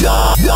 yeah, yeah.